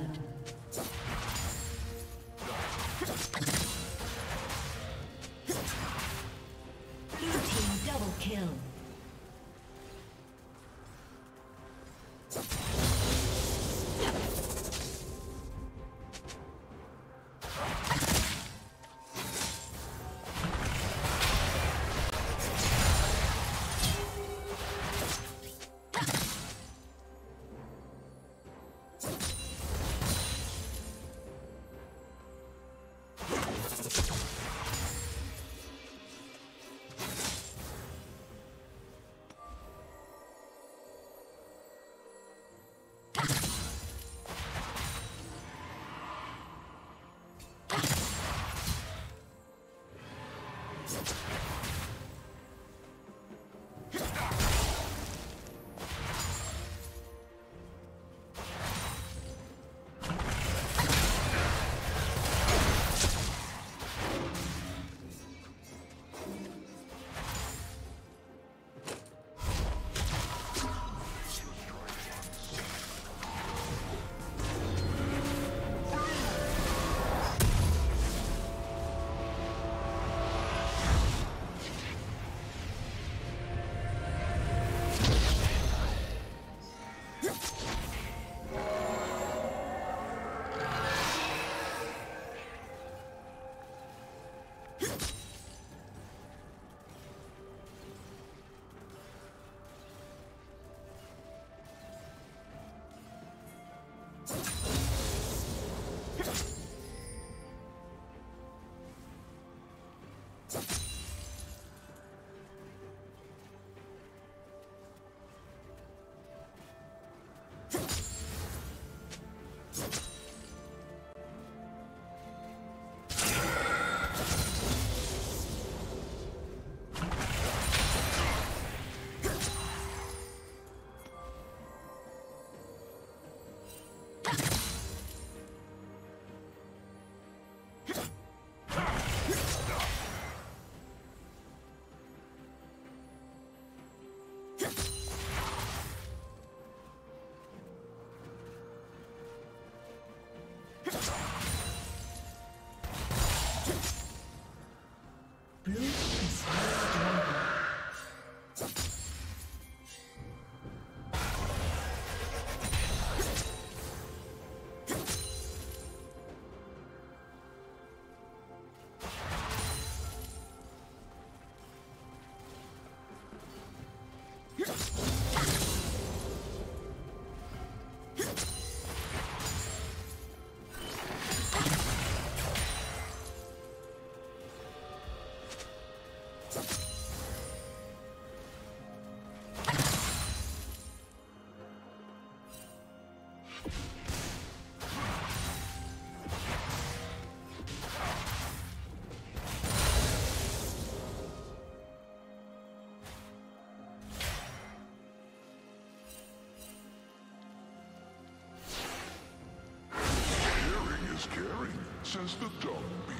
blood. Says the dung